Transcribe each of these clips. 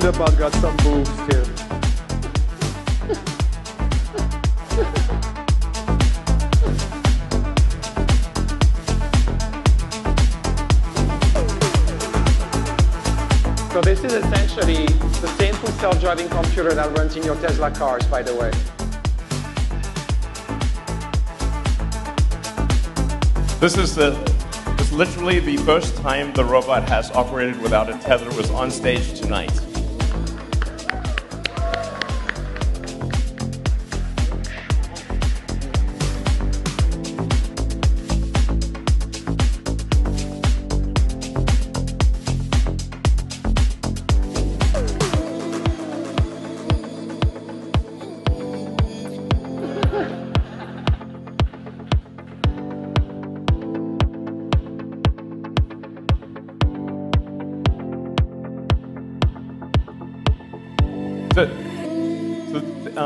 the bot got some moves too. so this is essentially the same self-driving computer that runs in your Tesla cars, by the way. This is the this is literally the first time the robot has operated without a tether was on stage tonight.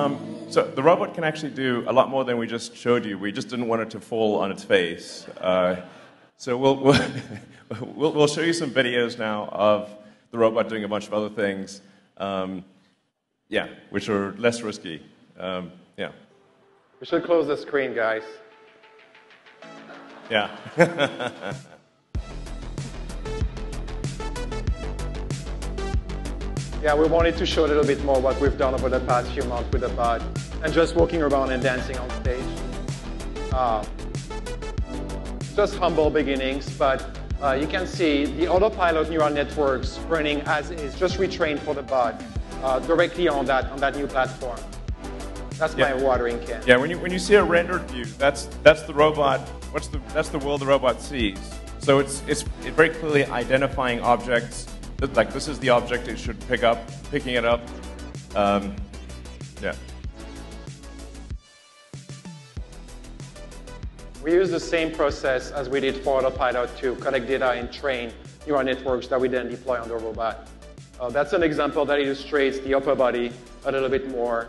Um, so the robot can actually do a lot more than we just showed you. We just didn't want it to fall on its face. Uh, so we'll, we'll, we'll, we'll, show you some videos now of the robot doing a bunch of other things. Um, yeah, which are less risky. Um, yeah. We should close the screen, guys. Yeah. Yeah, we wanted to show a little bit more what we've done over the past few months with the bot and just walking around and dancing on stage. Uh, just humble beginnings, but uh, you can see the autopilot neural networks running as is, just retrained for the bot uh, directly on that, on that new platform. That's yeah. my watering can. Yeah, when you, when you see a rendered view, that's, that's the robot, what's the, that's the world the robot sees. So it's, it's very clearly identifying objects like this is the object it should pick up, picking it up. Um, yeah. We use the same process as we did for Autopilot to collect data and train neural networks that we then deploy on the robot. Uh, that's an example that illustrates the upper body a little bit more.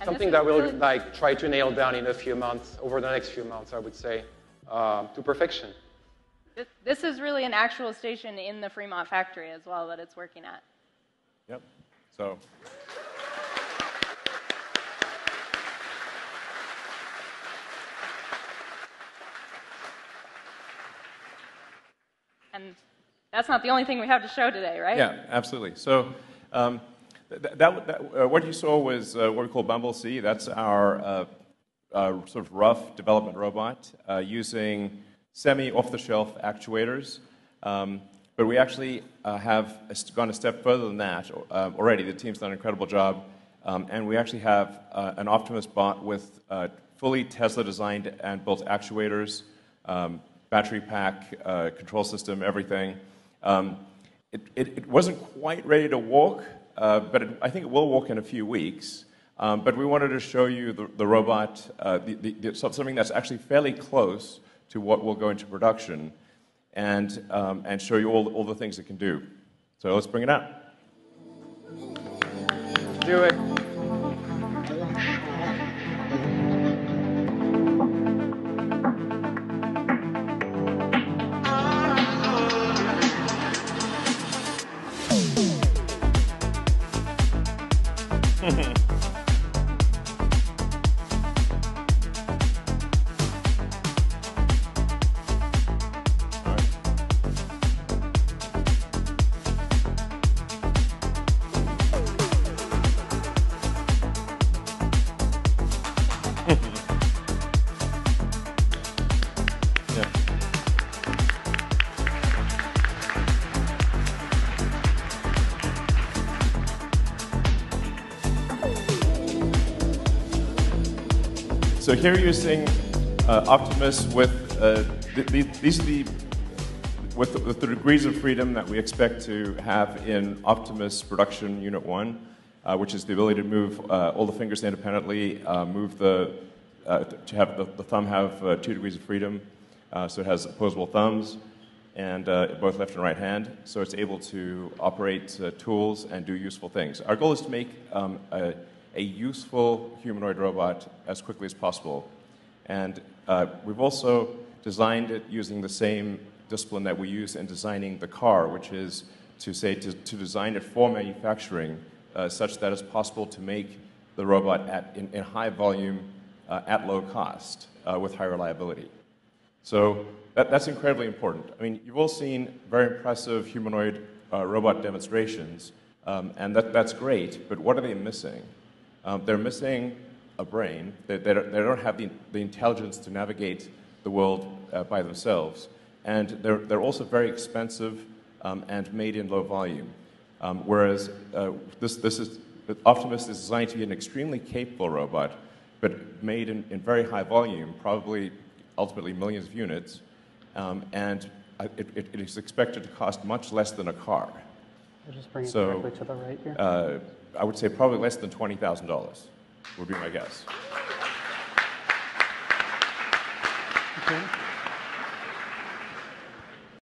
And Something that we'll like try to nail down in a few months, over the next few months, I would say, uh, to perfection. This is really an actual station in the Fremont factory as well that it's working at. Yep. So. And that's not the only thing we have to show today, right? Yeah, absolutely. So um, that, that, that uh, what you saw was uh, what we call Bumble C. That's our uh, uh sort of rough development robot uh, using semi off the shelf actuators. Um, but we actually uh, have gone a step further than that uh, already. The team's done an incredible job. Um, and we actually have uh, an Optimus bot with uh, fully Tesla designed and built actuators, um, battery pack, uh, control system, everything. Um, it, it, it, wasn't quite ready to walk, uh, but it, I think it will walk in a few weeks. Um, but we wanted to show you the, the robot, the, the, something that's actually fairly close to what will go into production and, um, and show you all, all the things it can do. So let's bring it out. Do it. So here you're seeing uh, Optimus with uh, th these are the with, with, the degrees of freedom that we expect to have in Optimus Production Unit 1, uh, which is the ability to move uh, all the fingers independently, uh, move the, uh, to have the, the, thumb have two degrees of freedom, so it has opposable thumbs, and both left and right hand, so it's able to operate tools and do useful things. Our goal is to make um, a, a useful humanoid robot as quickly as possible. And uh, we've also designed it using the same discipline that we use in designing the car, which is to say to, to design it for manufacturing uh, such that it's possible to make the robot at, in, in high volume uh, at low cost uh, with high reliability. So that, that's incredibly important. I mean, you've all seen very impressive humanoid uh, robot demonstrations, um, and that, that's great, but what are they missing? Um, they're missing a brain. They, they, don't, they don't have the, the intelligence to navigate the world uh, by themselves. And they're, they're also very expensive um, and made in low volume. Um, whereas uh, this, this is, Optimus is designed to be an extremely capable robot, but made in, in very high volume, probably ultimately millions of units, um, and it, it, it is expected to cost much less than a car. I'll just bring it So, directly to the right here. Uh, I would say probably less than $20,000 would be my guess. Okay.